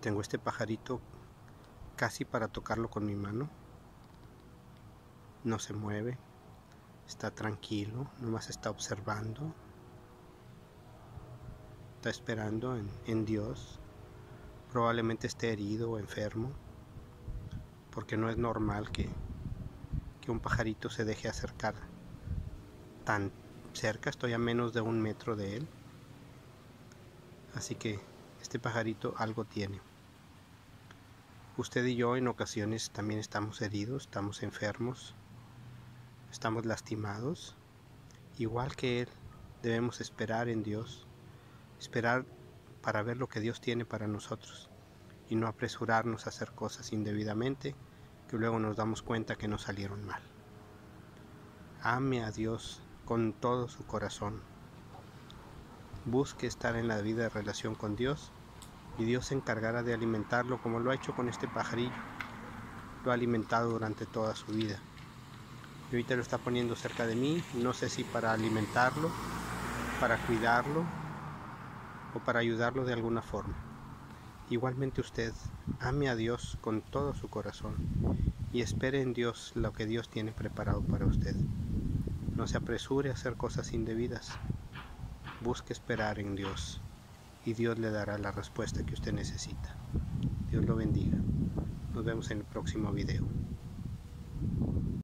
Tengo este pajarito casi para tocarlo con mi mano. No se mueve, está tranquilo, nomás está observando. Está esperando en, Dios. Probablemente esté herido o enfermo, porque no es normal que, que un pajarito se deje acercar tan cerca. Estoy a menos de un metro de él. Así que este pajarito algo tiene. Usted y yo en ocasiones también estamos heridos, estamos enfermos, estamos lastimados. Igual que Él, debemos esperar en Dios, esperar para ver lo que Dios tiene para nosotros y no apresurarnos a hacer cosas indebidamente que luego nos damos cuenta que nos salieron mal. Ame a Dios con todo su corazón. Busque estar en la vida de relación con Dios y Dios se encargará de alimentarlo como lo ha hecho con este pajarillo. Lo ha alimentado durante toda su vida. Y ahorita lo está poniendo cerca de mí, no sé si para alimentarlo, para cuidarlo o para ayudarlo de alguna forma. Igualmente usted ame a Dios con todo su corazón y espere en Dios lo que Dios tiene preparado para usted. No se apresure a hacer cosas indebidas. Busque esperar en Dios y Dios le dará la respuesta que usted necesita. Dios lo bendiga. Nos vemos en el próximo video.